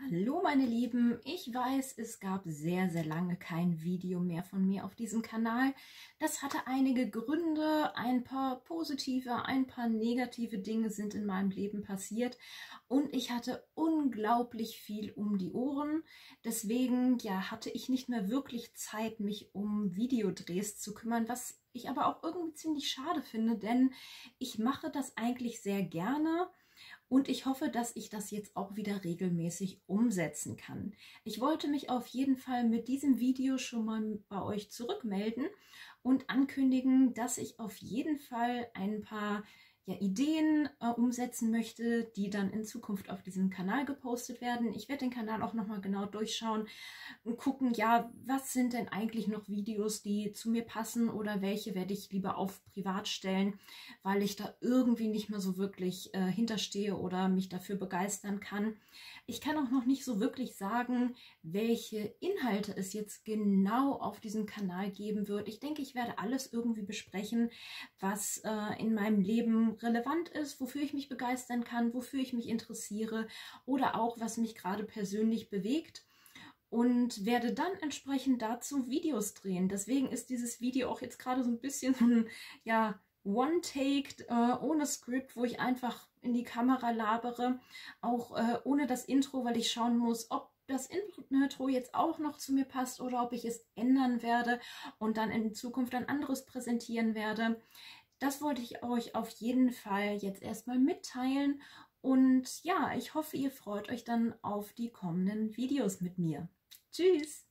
Hallo meine Lieben, ich weiß, es gab sehr, sehr lange kein Video mehr von mir auf diesem Kanal. Das hatte einige Gründe, ein paar positive, ein paar negative Dinge sind in meinem Leben passiert und ich hatte unglaublich viel um die Ohren. Deswegen ja, hatte ich nicht mehr wirklich Zeit, mich um Videodrehs zu kümmern, was ich aber auch irgendwie ziemlich schade finde, denn ich mache das eigentlich sehr gerne und ich hoffe, dass ich das jetzt auch wieder regelmäßig umsetzen kann. Ich wollte mich auf jeden Fall mit diesem Video schon mal bei euch zurückmelden und ankündigen, dass ich auf jeden Fall ein paar ja, Ideen äh, umsetzen möchte, die dann in Zukunft auf diesem Kanal gepostet werden. Ich werde den Kanal auch nochmal genau durchschauen und gucken, ja, was sind denn eigentlich noch Videos, die zu mir passen oder welche werde ich lieber auf privat stellen, weil ich da irgendwie nicht mehr so wirklich äh, hinterstehe oder mich dafür begeistern kann. Ich kann auch noch nicht so wirklich sagen, welche Inhalte es jetzt genau auf diesem Kanal geben wird. Ich denke, ich werde alles irgendwie besprechen, was äh, in meinem Leben relevant ist, wofür ich mich begeistern kann, wofür ich mich interessiere oder auch was mich gerade persönlich bewegt und werde dann entsprechend dazu Videos drehen. Deswegen ist dieses Video auch jetzt gerade so ein bisschen ja, One-Take, äh, ohne Skript, wo ich einfach in die Kamera labere, auch äh, ohne das Intro, weil ich schauen muss, ob das Intro jetzt auch noch zu mir passt oder ob ich es ändern werde und dann in Zukunft ein anderes präsentieren werde. Das wollte ich euch auf jeden Fall jetzt erstmal mitteilen. Und ja, ich hoffe, ihr freut euch dann auf die kommenden Videos mit mir. Tschüss!